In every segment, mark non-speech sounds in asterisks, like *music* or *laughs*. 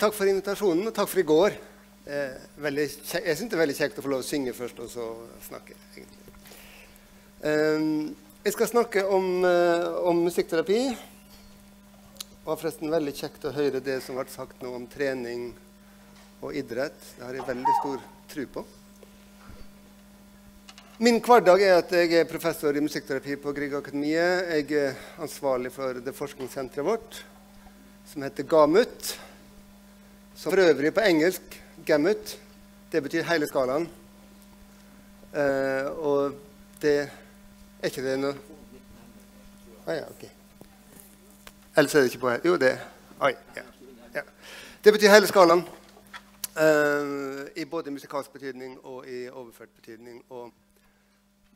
takk for invitasjonen, og takk for i går. Eh, jeg syns det er veldig kjekt å få lov å synge først, og så snakke. Eh, jeg skal snakke om, eh, om musikkterapi. Det var forresten veldig kjekt å høre det som ble sagt nå om trening og idrett. Det har jeg veldig stor tro på. Min hverdag er at jeg er professor i musikkterapi på Grieg Akademiet. Jeg er ansvarlig for det forskningssenteret vårt, som heter GAMUT. Som for øvrig på engelsk gamut. Det betyr hele skalaen. Uh, og det Er ikke det noe ah, ja, ok. Ellers er det ikke på her. Jo, det Oi. Ja. ja. Det betyr hele skalaen. Uh, I både musikalsk betydning og i overført betydning. Og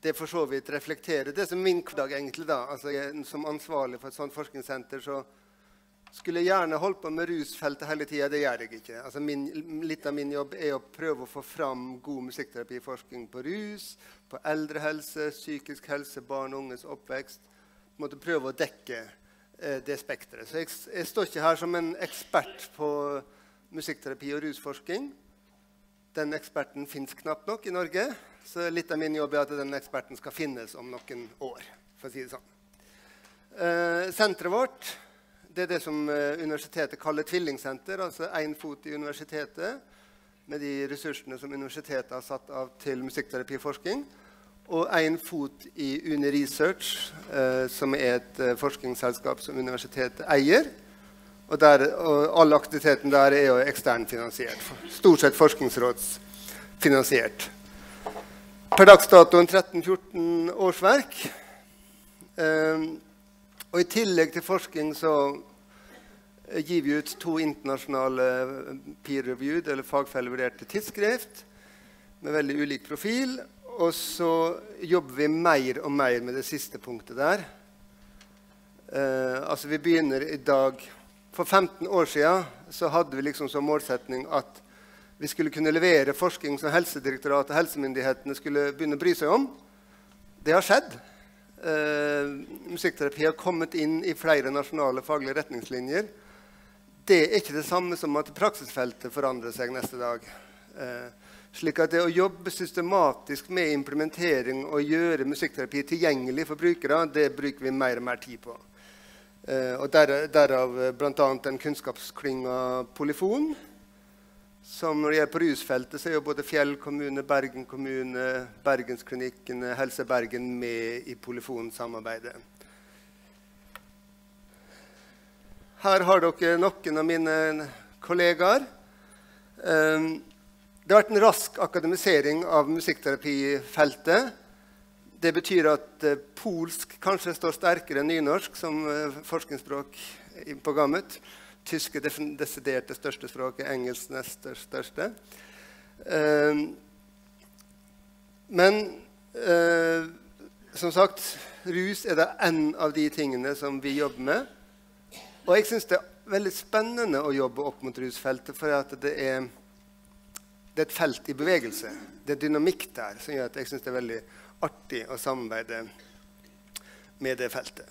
det for så vidt reflekterer det som min hverdag egentlig. da. Altså, jeg, som ansvarlig for et sånt forskningssenter så skulle gjerne holdt på med rusfeltet hele tida. Det gjør jeg ikke. Altså, min, litt av min jobb er å prøve å få fram god musikkterapiforskning på rus, på eldrehelse, psykisk helse, barn og unges oppvekst. Måtte prøve å dekke eh, det spekteret. Så jeg, jeg står ikke her som en ekspert på musikkterapi og rusforskning. Den eksperten fins knapt nok i Norge. Så litt av min jobb er at den eksperten skal finnes om noen år. for å si det sånn. Eh, senteret vårt det er det som eh, universitetet kaller tvillingsenter. Altså én fot i universitetet med de ressursene som universitetet har satt av til musikkterapiforskning. Og én fot i Uni Research, eh, som er et eh, forskningsselskap som universitetet eier. Og, der, og all aktiviteten der er jo eksternfinansiert. Stort sett forskningsrådsfinansiert. Per dags dato 13-14 årsverk. Um, og I tillegg til forskning så gir vi ut to internasjonale peer-reviewed eller fagfellevurderte tidsskrift med veldig ulik profil. Og så jobber vi mer og mer med det siste punktet der. Uh, altså Vi begynner i dag For 15 år siden så hadde vi liksom som målsetning at vi skulle kunne levere forskning som Helsedirektoratet og helsemyndighetene skulle begynne å bry seg om. Det har skjedd. Eh, musikkterapi har kommet inn i flere nasjonale faglige retningslinjer. Det er ikke det samme som at praksisfeltet forandrer seg neste dag. Eh, slik at det å jobbe systematisk med implementering og gjøre musikkterapi tilgjengelig for brukere, det bruker vi mer og mer tid på. Eh, og der, Derav bl.a. den kunnskapsklynga Polyfon som når det gjelder på rusfeltet, så er jo både Fjell kommune, Bergen kommune, Bergensklinikkene, Helse Bergen med i polifonsamarbeidet. Her har dere noen av mine kollegaer. Ehm, det har vært en rask akademisering av musikkterapifeltet. Det betyr at eh, polsk kanskje står sterkere enn nynorsk som eh, forskningsspråk på Gamut. Tysk er desidert det største språket, engelsk nest største. Uh, men uh, som sagt, rus er det en av de tingene som vi jobber med. Og jeg syns det er veldig spennende å jobbe opp mot rusfeltet, for det er, det er et felt i bevegelse. Det er dynamikk der som gjør at jeg syns det er veldig artig å samarbeide med det feltet.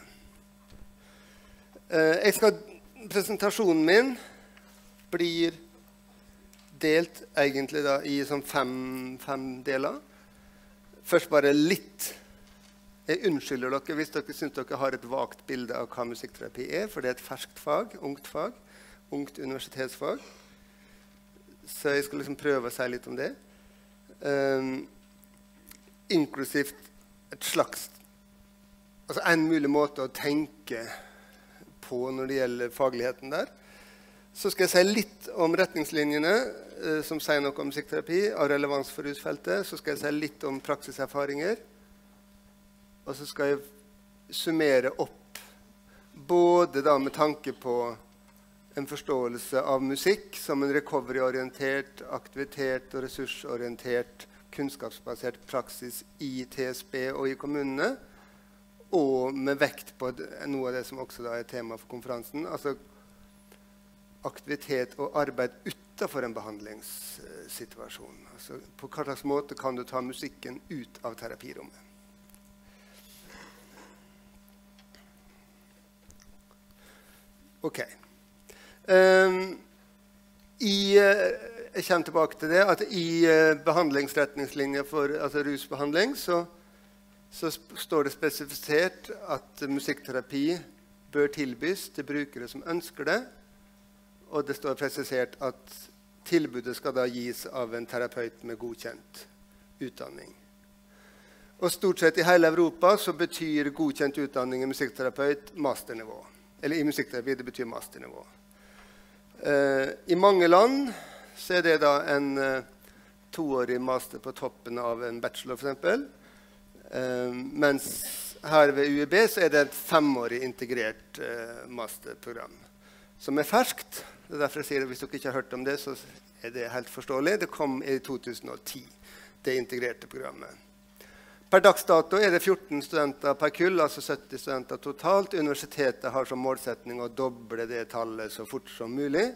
Uh, jeg skal presentasjonen min blir delt egentlig da, i sånn fem, fem, deler. Først bare litt. Jeg unnskylder dere hvis dere syns dere har et vagt bilde av hva musikkterapi er, for det er et ferskt fag, ungt fag, ungt universitetsfag. Så jeg skal liksom prøve å si litt om det. Um, inklusivt et slags Altså en mulig måte å tenke på når det gjelder fagligheten der. Så skal jeg si litt om retningslinjene eh, som sier noe om musikkterapi av relevans for rusfeltet. Så skal jeg si litt om praksiserfaringer. Og så skal jeg summere opp både da med tanke på en forståelse av musikk som en recovery-orientert, aktivitet- og ressursorientert, kunnskapsbasert praksis i TSB og i kommunene og med vekt på noe av det som også er tema for konferansen. altså Aktivitet og arbeid utafor en behandlingssituasjon. Altså, på hva slags måte kan du ta musikken ut av terapirommet? Ok. Um, jeg kommer tilbake til det, at i behandlingsretningslinja for altså rusbehandling så, så står det spesifisert at musikkterapi bør tilbys til brukere som ønsker det. Og det står presisert at tilbudet skal da gis av en terapeut med godkjent utdanning. Og Stort sett i hele Europa så betyr godkjent utdanning i musikkterapeut masternivå. Eller i musikkterapi det betyr masternivå. Uh, I mange land så er det da en uh, toårig master på toppen av en bachelor, f.eks. Eh, mens her ved UiB så er det et femårig integrert eh, masterprogram som er ferskt. Det er derfor jeg sier at Hvis dere ikke har hørt om det, så er det helt forståelig. Det kom i 2010, det integrerte programmet. Per dags dato er det 14 studenter per kull, altså 70 studenter totalt. Universitetet har som målsetning å doble det tallet så fort som mulig.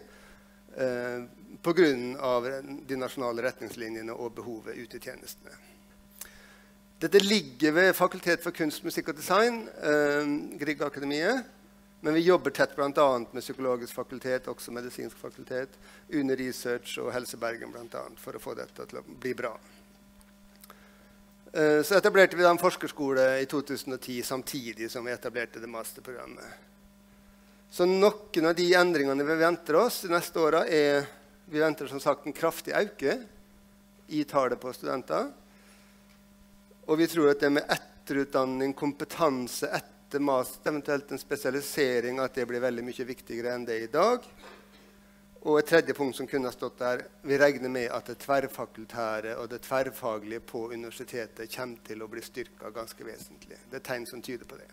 Eh, Pga. de nasjonale retningslinjene og behovet ute i tjenestene. Dette ligger ved Fakultet for kunst, musikk og design, eh, Griegakademiet. Men vi jobber tett bl.a. med psykologisk fakultet, også medisinsk fakultet, Uni Research og Helse Bergen bl.a. for å få dette til å bli bra. Eh, så etablerte vi en forskerskole i 2010 samtidig som vi etablerte det masterprogrammet. Så noen av de endringene vi venter oss de neste åra, er vi venter som sagt en kraftig økning i tallet på studenter. Og vi tror at det med etterutdanning, kompetanse etter master, eventuelt en spesialisering, at det blir veldig mye viktigere enn det er i dag. Og et tredje punkt som kunne ha stått der, vi regner med at det tverrfakultære og det tverrfaglige på universitetet kommer til å bli styrka ganske vesentlig. Det er tegn som tyder på det.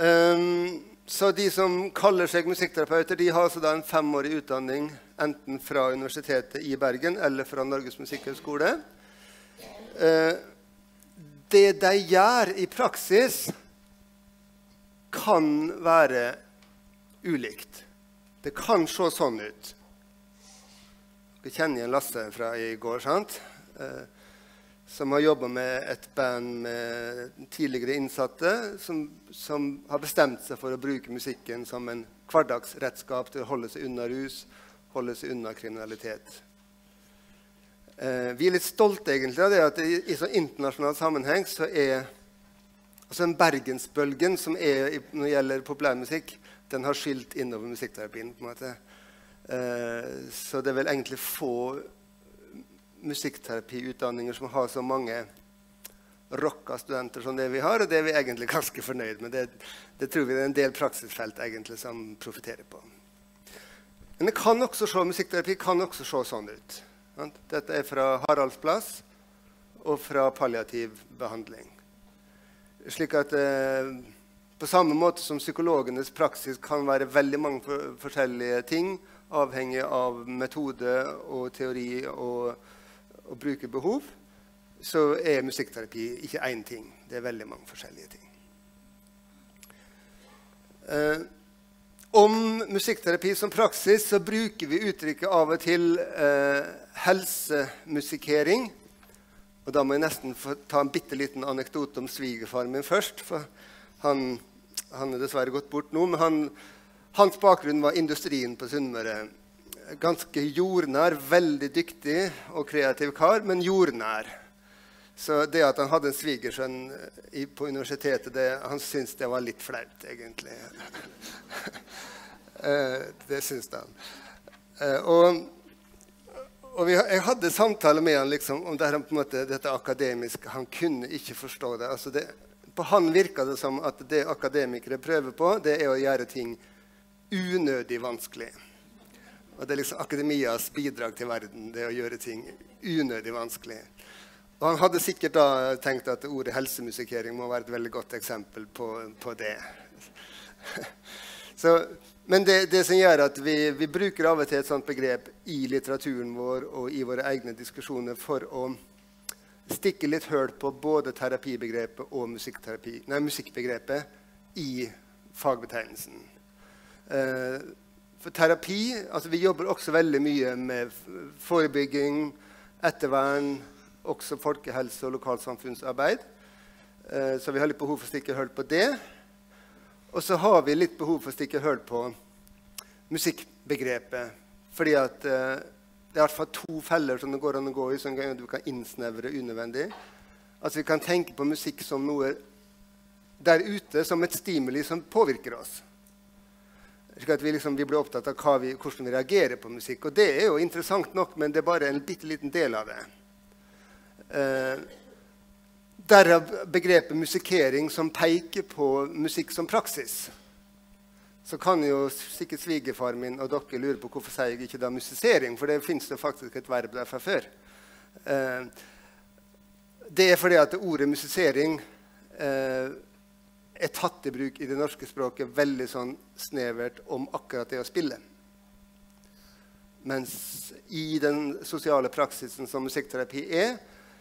Um, så de som kaller seg musikkterapeuter, de har altså en femårig utdanning enten fra Universitetet i Bergen eller fra Norges musikkhøgskole. Uh, det de gjør i praksis, kan være ulikt. Det kan se sånn ut. Dere kjenner igjen Lasse fra i går. sant? Uh, som har jobba med et band med tidligere innsatte, som, som, har bestemt seg for å bruke musikken som en hverdagsredskap til å holde seg unna rus, holde seg unna kriminalitet. Eh, vi er litt stolte egentlig av det at i, i sånn internasjonal sammenheng så er altså den bergensbølgen som er i, når det gjelder populærmusikk, den har skylt innover musikkterapien. på en måte. Eh, så det er vel egentlig få musikkterapiutdanninger som har så mange rocka studenter som det vi har, og det er vi egentlig ganske fornøyd med. Det, det tror vi det er en del praksisfelt egentlig som profitterer på. Men det kan også se, musikkterapi kan også se sånn ut. Dette er fra Haraldsplass og fra palliativ behandling. Slik at eh, På samme måte som psykologenes praksis kan være veldig mange for, forskjellige ting, avhengig av metode og teori og og bruker behov, så er musikkterapi ikke én ting. Det er veldig mange forskjellige ting. Eh, om musikkterapi som praksis så bruker vi uttrykket av og til eh, helsemusikering. Og da må jeg nesten ta en bitte liten anekdote om svigerfaren min først. For han, han, er dessverre gått bort nå. Men han, hans bakgrunn var industrien på Sunnmøre ganske jordnær, veldig dyktig og kreativ kar, men jordnær. Så det at han hadde en svigersønn på universitetet, det, han syntes det var litt flaut, egentlig. *laughs* Eh, det syntes han. Eh, og, og vi, jeg hadde samtale med han liksom, om det her, måte, dette akademiske. Han kunne ikke forstå det. Altså det på han virka det som at det akademikere prøver på, det er å gjøre ting unødig vanskelig. Og det er liksom akademias bidrag til verden, det å gjøre ting unødig vanskelig. Og han hadde sikkert da tenkt at ordet helsemusikering må være et veldig godt eksempel på, på det. Så, men det, det, som gjør at vi, vi, bruker av og til et sånt begrep i litteraturen vår og i våre egne diskusjoner for å stikke litt høl på både terapibegrepet og musikkbegrepet i fagbetegnelsen. Eh, for terapi altså Vi jobber også veldig mye med forebygging, ettervern, også folkehelse og lokalsamfunnsarbeid. Eh, så vi har litt behov for å stikke hull på det. Og så har vi litt behov for å stikke hull på musikkbegrepet. Fordi at eh, det er i hvert fall to feller som det går an å gå i, som du kan innsnevre unødvendig. Altså Vi kan tenke på musikk som noe der ute, som et stimuli som påvirker oss. Vi, liksom, vi blir opptatt av vi, hvordan vi reagerer på musikk. Og det er jo interessant nok, men det er bare en bitte liten del av det. Eh, Derav begrepet musikkering som peker på musikk som praksis så kan jo sikkert svigerfaren min og dere lure på hvorfor sier jeg ikke da musisering, for det fins faktisk et verb der fra før. Eh, det er fordi at ordet musisering eh, er tatt i bruk i det norske språket veldig sånn snevert om akkurat det å spille. Mens i den sosiale praksisen som musikkterapi er,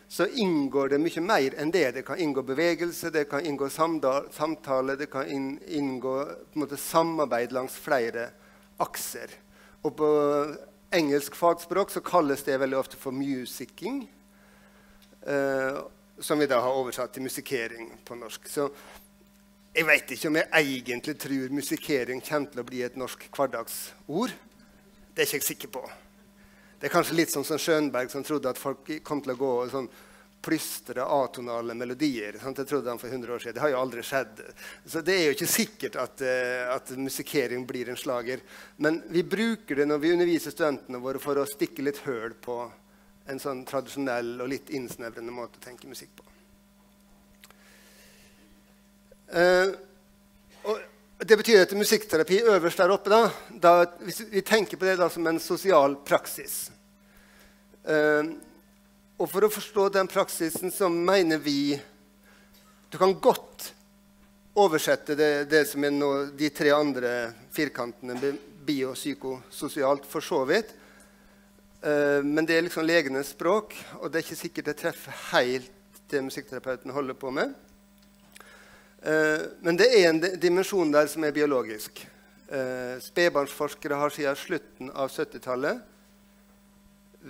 så inngår det mye mer enn det. Det kan inngå bevegelse, det kan inngå samtale, det kan inngå måte, samarbeid langs flere akser. Og på engelsk fagspråk så kalles det veldig ofte for musicking. Eh, som vi da har oversatt til musikering på norsk. Så jeg vet ikke om jeg egentlig tror musikering kommer til å bli et norsk hverdagsord. Det er ikke jeg sikker på. Det er kanskje litt sånn som Schönberg, som trodde at folk kom til å gå og sånn plystre atonale melodier. Sant? Det trodde han for 100 år siden. Det har jo aldri skjedd. Så det er jo ikke sikkert at, uh, at musikering blir en slager. Men vi bruker det når vi underviser studentene våre for å stikke litt høl på en sånn tradisjonell og litt innsnevrende måte å tenke musikk på. Uh, og det betyr at musikkterapi øverst der oppe da, da Hvis vi tenker på det da som en sosial praksis uh, Og for å forstå den praksisen så mener vi Du kan godt oversette det, det som er nå, de tre andre firkantene biopsykososialt, for så vidt. Uh, men det er liksom legenes språk, og det er ikke sikkert det treffer helt det musikkterapeuten holder på med. Eh, men det er en dimensjon der som er biologisk. Eh, spedbarnsforskere har siden slutten av 70-tallet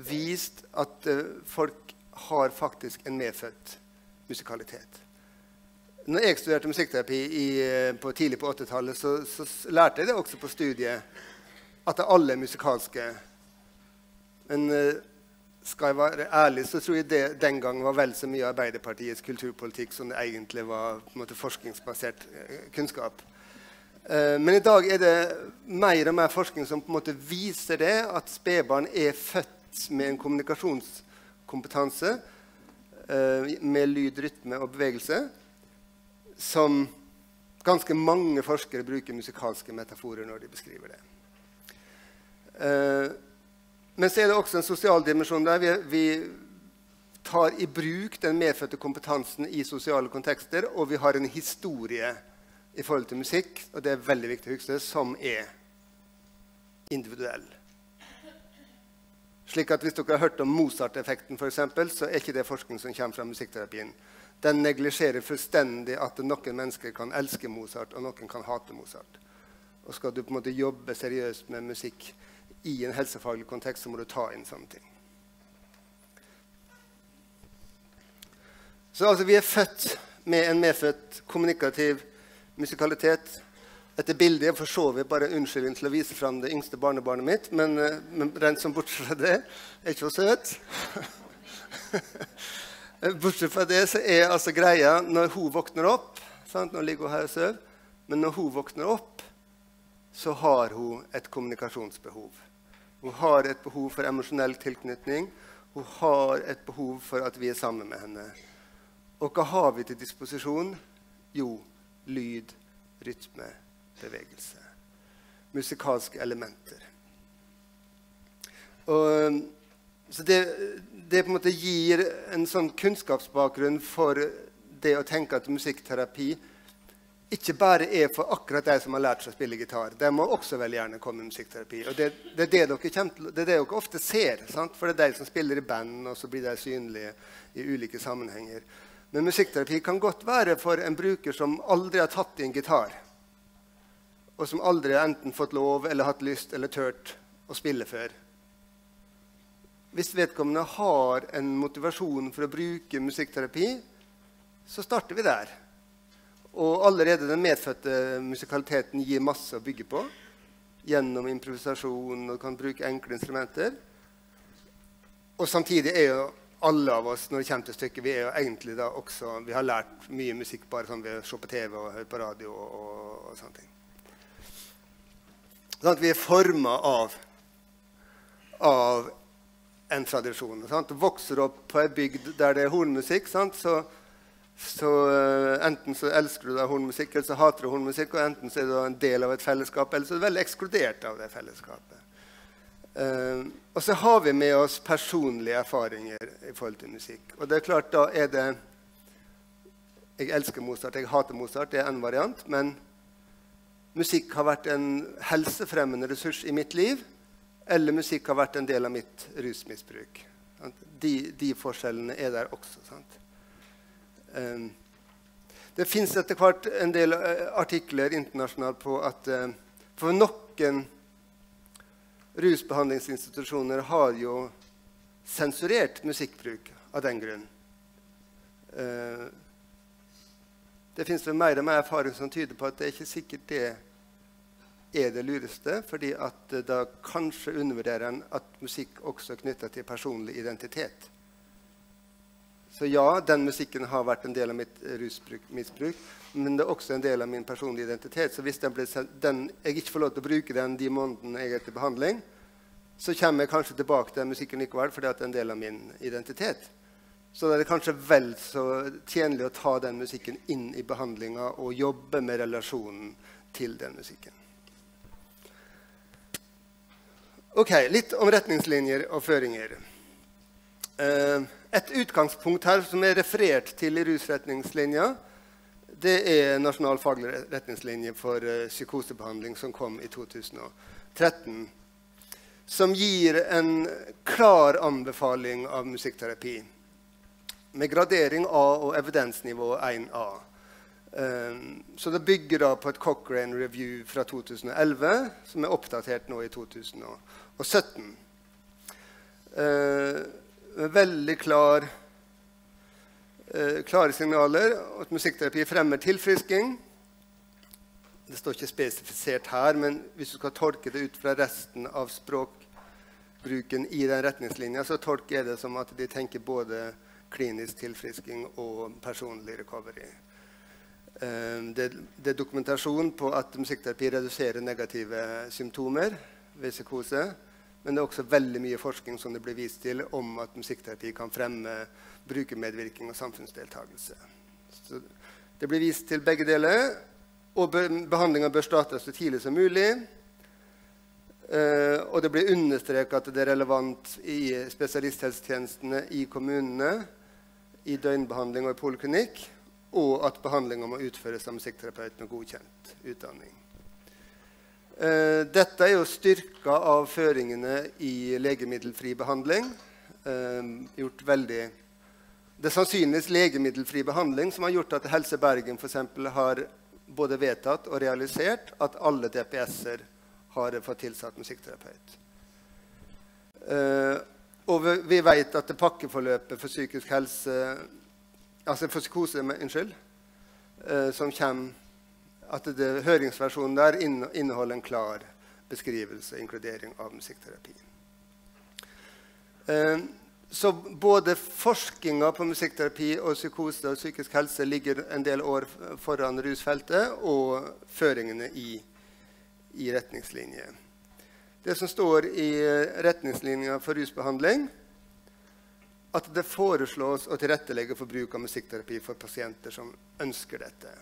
vist at eh, folk har faktisk en medfødt musikalitet. Når jeg studerte musikkterapi i, på tidlig på 80-tallet, så, så, lærte jeg det også på studiet at alle er musikalske. Men skal jeg være ærlig, så tror jeg det den gang var vel så mye Arbeiderpartiets kulturpolitikk som det egentlig var måte, forskningsbasert eh, kunnskap. Eh, men i dag er det mer og mer forskning som på en måte viser det, at spedbarn er født med en kommunikasjonskompetanse eh, med lyd, rytme og bevegelse som ganske mange forskere bruker musikalske metaforer når de beskriver det. Men så er det også en sosial dimensjon der vi, vi tar i bruk den medfødte kompetansen i sosiale kontekster, og vi har en historie i forhold til musikk, og det er veldig viktig å huske, som er individuell. Slik at Hvis dere har hørt om Mozart-effekten, så er ikke det forskning som kommer fra musikkterapien. Den neglisjerer fullstendig at noen mennesker kan elske Mozart, og noen kan hate Mozart. Og skal du på en måte jobbe seriøst med musikk i en helsefaglig kontekst så må du ta inn sånne ting. Så altså, vi er født med en medfødt kommunikativ musikalitet. Dette bildet er for så vidt bare unnskyldning til å vise fram det yngste barnebarnet mitt, men, eh, men rent som bortsett fra det er ikke så søt. *laughs* bortsett fra det så er altså greia når hun våkner opp sant? Nå ligger hun her og sover. Men når hun våkner opp, så har hun et kommunikasjonsbehov. Hun har et behov for emosjonell tilknytning. Hun har et behov for at vi er sammen med henne. Og hva har vi til disposisjon? Jo, lyd, rytme, bevegelse. Musikalske elementer. Og, så det, det, på en måte gir en sånn kunnskapsbakgrunn for det å tenke at musikkterapi ikke bare er for akkurat de som har lært seg å spille gitar. De må også veldig gjerne komme med musikkterapi. Og det, det, er det, dere, det, er det dere ofte ser. Sant? For det er de som spiller i band, og så blir de synlige i ulike sammenhenger. Men musikkterapi kan godt være for en bruker som aldri har tatt i en gitar, og som aldri har enten fått lov eller hatt lyst eller turt å spille før. Hvis vedkommende har en motivasjon for å bruke musikkterapi, så starter vi der. Og allerede den medfødte musikaliteten gir masse å bygge på. gjennom improvisasjon og kan bruke enkle instrumenter. Og samtidig er jo alle av oss når det kommer til stykket, vi er jo egentlig da også, vi har lært mye musikk bare sånn ved å se på TV og høre på radio. og, og sånne ting. Sånn at vi er forma av, av en tradisjon. Sant? Vokser opp på ei bygd der det er hornmusikk, sant? så så uh, Enten så elsker du da hornmusikk, eller så hater du hornmusikk. og Enten så er du en del av et fellesskap, eller så er du veldig ekskludert av det fellesskapet. Uh, og så har vi med oss personlige erfaringer i forhold til musikk. Og det er klart, da er det Jeg elsker Mozart, jeg hater Mozart. Det er en variant. Men musikk har vært en helsefremmende ressurs i mitt liv. Eller musikk har vært en del av mitt rusmisbruk. De, de forskjellene er der også. sant? Ehm, det fins etter hvert en del eh, artikler internasjonalt på at eh, for noen rusbehandlingsinstitusjoner har jo sensurert musikkbruk av den grunn. Ehm, det fins mer og mer erfaring som tyder på at det er ikke sikkert det er det lureste, fordi eh, da kanskje undervurderer en at musikk også er knytta til personlig identitet. Så ja, den musikken har vært en del av mitt rusmisbruk, men det er også en del av min personlige identitet. Så hvis den den, jeg ikke får lov til å bruke den de månedene jeg er til behandling, så kommer jeg kanskje tilbake til den musikken likevel fordi det er en del av min identitet. Så det er kanskje vel så tjenlig å ta den musikken inn i behandlinga og jobbe med relasjonen til den musikken. Ok, Litt om retningslinjer og føringer. Uh, et utgangspunkt her som er referert til i rusretningslinja, det er Nasjonal faglig retningslinje for uh, psykosebehandling som kom i 2013. Som gir en klar anbefaling av musikkterapi med gradering A og evidensnivå 1A. Um, eh, så det bygger da på et Cochrane Review fra 2011, som er oppdatert nå i 2017. Veldig klar, eh, klare signaler. At musikkterapi fremmer tilfrisking. Det står ikke spesifisert her, men hvis du skal tolke det ut fra resten av språkbruken i den retningslinja, så tolker jeg det som at de tenker både klinisk tilfrisking og personlig recovery. Eh, det, det, er dokumentasjon på at musikkterapi reduserer negative symptomer ved psykose. Men det er også veldig mye forskning som det blir vist til om at musikkterapi kan fremme brukermedvirkning og samfunnsdeltakelse. Så det blir vist til begge deler. Og behandlinga bør startes så tidlig som mulig. Uh, og det blir understreket at det er relevant i spesialisthelsetjenestene i kommunene, i døgnbehandling og i poliklinikk, og at behandlinga må utføres av musikkterapeut med godkjent utdanning. Uh, dette er jo styrka av føringene i legemiddelfri behandling. Uh, gjort veldig Det er sannsynligvis legemiddelfri behandling som har gjort at Helse Bergen for eksempel, har både vedtatt og realisert at alle DPS-er har fått tilsatt musikkterapeut. Uh, og vi, vet at pakkeforløpet for psykisk helse Altså for psykose, unnskyld, som kommer at det, høringsversjonen der inneholder en klar beskrivelse og inkludering av musikkterapi. Eh, så både forskninga på musikkterapi og psykose og psykisk helse ligger en del år foran rusfeltet og føringene i, i retningslinjer. Det som står i retningslinja for rusbehandling, at det foreslås å tilrettelegge for bruk av musikkterapi for pasienter som ønsker dette.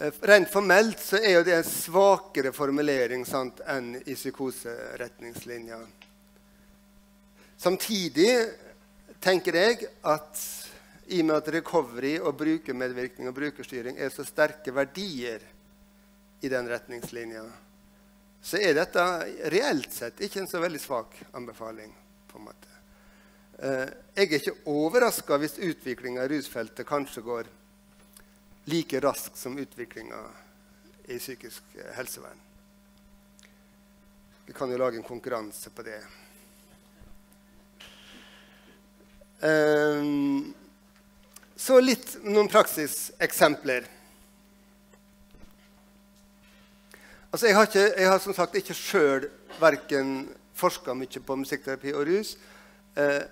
Eh, rent formelt så er jo det en svakere formulering sant, enn i psykoseretningslinja. Samtidig tenker jeg at i og med at recovery og brukermedvirkning og brukerstyring er så sterke verdier i den retningslinja, så er dette reelt sett ikke en så veldig svak anbefaling. på en måte. Eh, jeg er ikke overraska hvis utviklinga i rusfeltet kanskje går like raskt som utviklinga i psykisk helsevern. Vi kan jo lage en konkurranse på det. Um, så litt noen praksiseksempler. Altså, jeg, har ikke, jeg har som sagt ikke sjøl verken forska mye på musikkterapi og rus. Eh,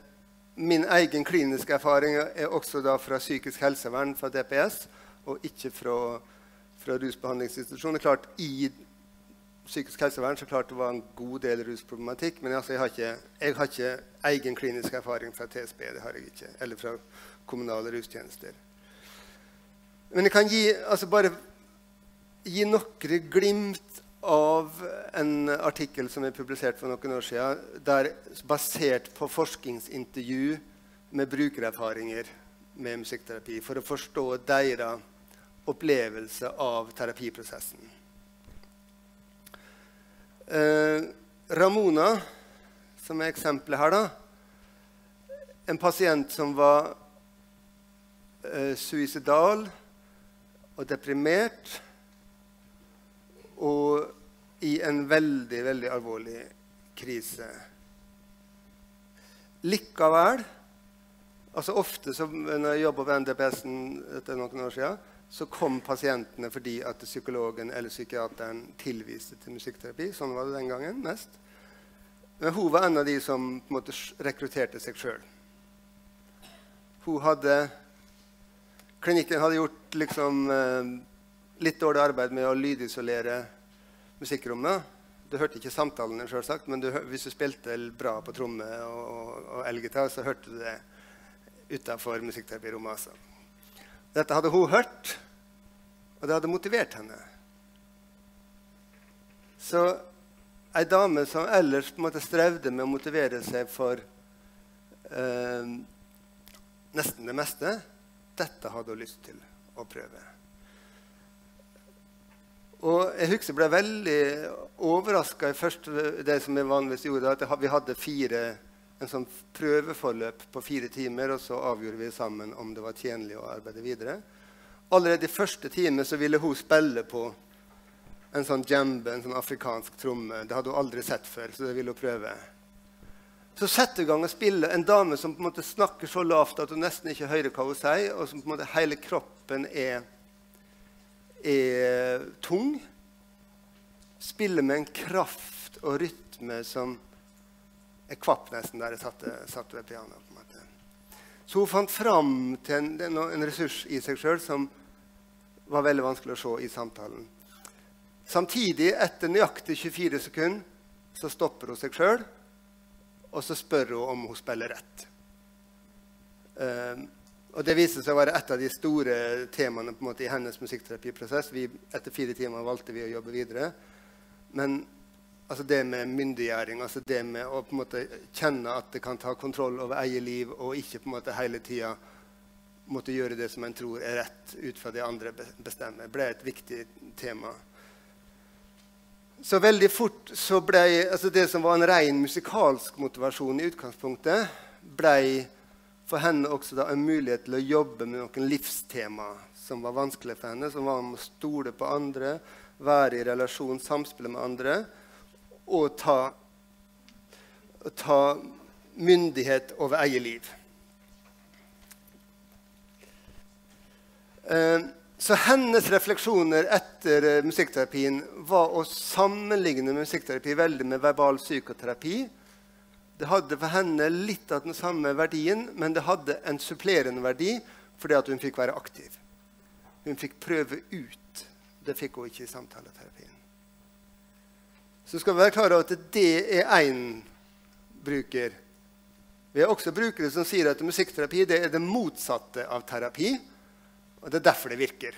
min egen kliniske erfaring er også da fra psykisk helsevern, fra DPS, og ikke fra, fra rusbehandlingsinstitusjoner. Klart, I psykisk helsevern så klart det var en god del rusproblematikk, men altså, jeg, har ikke, jeg, har ikke, egen klinisk erfaring fra TSB, det har jeg ikke, eller fra kommunale rustjenester. Men jeg kan gi, altså bare gi noen glimt av en artikkel som er publisert for noen år siden, der, basert på forskningsintervju med brukererfaringer med musikkterapi, for å forstå deres opplevelse av terapiprosessen. Eh, Ramona, som er eksempelet her, da. En pasient som var eh, suicidal og deprimert og i en veldig, veldig alvorlig krise. Likevel altså Ofte så, når jeg jobba ved NDPS-en etter noen år siden, så kom pasientene fordi at psykologen eller psykiateren tilviste til musikkterapi. Sånn var det den gangen mest. Men hun var en av de som på en måte rekrutterte seg sjøl. Klinikken hadde gjort liksom, eh, litt dårlig arbeid med å lydisolere musikkrommet. Du hørte ikke samtalene, selvsagt, men du, hvis du spilte bra på tromme og, og elgitar, så hørte du det utafor musikkterapirommet. Altså. Dette hadde hun hørt, og det hadde motivert henne. Så ei dame som ellers på en måte strevde med å motivere seg for eh, nesten det meste, dette hadde hun lyst til å prøve. Og jeg husker jeg ble veldig overraska i første, det som jeg vanligvis gjorde, at vi hadde fire, en sånn prøveforløp på fire timer, og så avgjorde vi sammen om det var tjenlig å arbeide videre. Allerede i første time så ville hun spille på en sånn djembe, en sånn afrikansk tromme. Det hadde hun aldri sett før, så det ville hun prøve. Så setter hun i gang å spille en dame som på en måte snakker så lavt at hun nesten ikke hører hva hun sier, og som på en måte hele kroppen er er tung. Spiller med en kraft og rytme som Jeg kvapp nesten der jeg satt, satt ved pianoet. Så hun fant fram til en, en ressurs i seg sjøl som var veldig vanskelig å se i samtalen. Samtidig, etter nøyaktig 24 sekunder, så stopper hun seg sjøl, og så spør hun om hun spiller rett. Uh, og Det viste seg å være et av de store temaene på en måte, i hennes musikkterapiprosess. Vi, etter fire timer valgte vi å jobbe videre. Men altså det med myndiggjøring, altså det med å på en måte kjenne at det kan ta kontroll over eget liv, og ikke på en måte hele tida måtte gjøre det som en tror er rett ut fra det andre bestemmer, ble et viktig tema. Så veldig fort så ble altså det som var en ren musikalsk motivasjon i utgangspunktet, ble for henne også da en mulighet til å jobbe med noen livstema som var vanskelig for henne, som var om å stole på andre, være i relasjon, samspille med andre og ta, ta myndighet over eget liv. Eh, så hennes refleksjoner etter eh, musikkterapien var å sammenligne musikkterapi veldig med verbal psykoterapi det hadde for henne litt av den samme verdien, men det hadde en supplerende verdi fordi hun fikk være aktiv. Hun fikk prøve ut. Det fikk hun ikke i samtaleterapien. Så skal vi være klar over at det er én bruker. Vi har også brukere som sier at musikkterapi det er det motsatte av terapi. Og det er derfor det virker.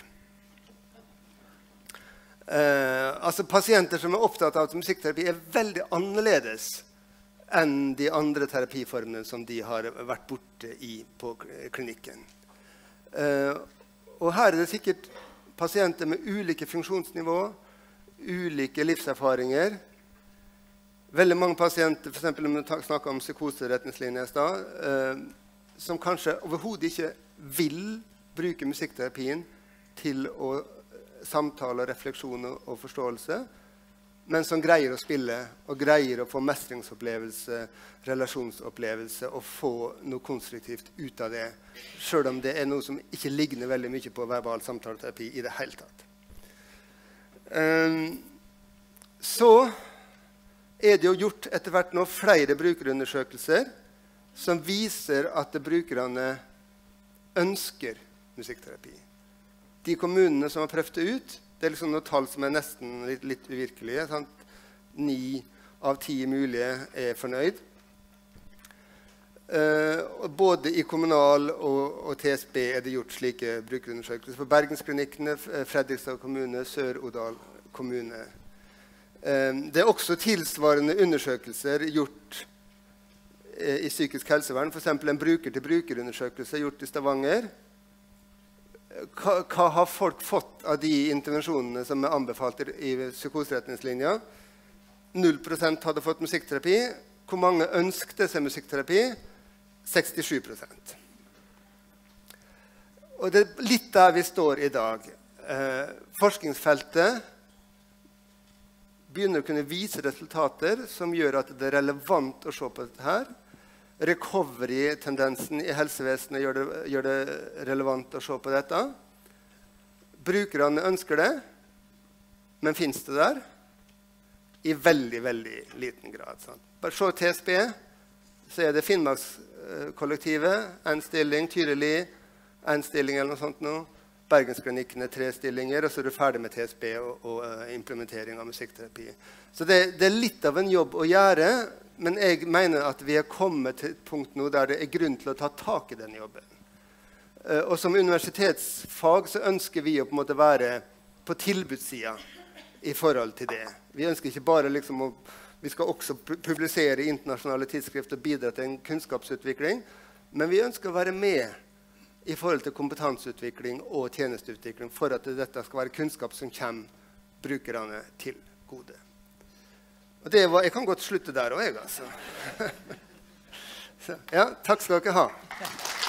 Eh, altså Pasienter som er opptatt av musikkterapi er veldig annerledes enn de andre terapiformene som de har vært borte i på klinikken. Eh, og her er det sikkert pasienter med ulike funksjonsnivå, ulike livserfaringer. Veldig mange pasienter for eksempel, om vi snakker om psykoseretningslinjer i stad, uh, som kanskje overhodet ikke vil bruke musikkterapien til å samtale, refleksjon og forståelse men som greier å spille og greier å få mestringsopplevelse, relasjonsopplevelse og få noe konstruktivt ut av det, sjøl om det er noe som ikke ligner veldig mye på verbal samtaleterapi i det hele tatt. Um, Så er det jo gjort etter hvert nå flere brukerundersøkelser som viser at brukerne ønsker musikkterapi. De kommunene som har prøvd det ut, det er liksom noen tall som er nesten litt, litt uvirkelige. Sant? Ni av ti mulige er fornøyd. Uh, både i kommunal og, og, TSB er det gjort slike brukerundersøkelser. For Bergensklinikkene, Fredrikstad kommune, Sør-Odal kommune. Uh, det er også tilsvarende undersøkelser gjort i psykisk helsevern. F.eks. en bruker-til-bruker-undersøkelse gjort i Stavanger. Hva, hva, har folk fått av de intervensjonene som er anbefalt i, psykoseretningslinja? 0 hadde fått musikkterapi. Hvor mange ønskte seg musikkterapi? 67 Og Det er litt der vi står i dag. Eh, forskningsfeltet begynner å kunne vise resultater som gjør at det er relevant å se på dette. her. Recovery-tendensen i helsevesenet gjør det, gjør det, relevant å se på dette. Brukerne ønsker det, men fins det der? I veldig, veldig liten grad. Sant? Bare se TSB, så er det Finnmarks kollektivet, én stilling. Tyrili, én stilling eller noe sånt. Nå. Bergensklinikkene tre stillinger, og så er du ferdig med TSB og, og uh, implementering av musikkterapi. Så det, det, er litt av en jobb å gjøre, men jeg mener at vi er kommet til et punkt nå der det er grunn til å ta tak i den jobben. Uh, og som universitetsfag så ønsker vi å på en måte være på tilbudssida i forhold til det. Vi ønsker ikke bare liksom å vi skal også publisere internasjonale tidsskrift og bidra til en kunnskapsutvikling. Men vi ønsker å være med i forhold til kompetanseutvikling og tjenesteutvikling for at dette skal være kunnskap som kommer brukerne til gode. Var, jeg kan godt slutte der òg, jeg, altså. *laughs* Så, ja, takk skal dere ha.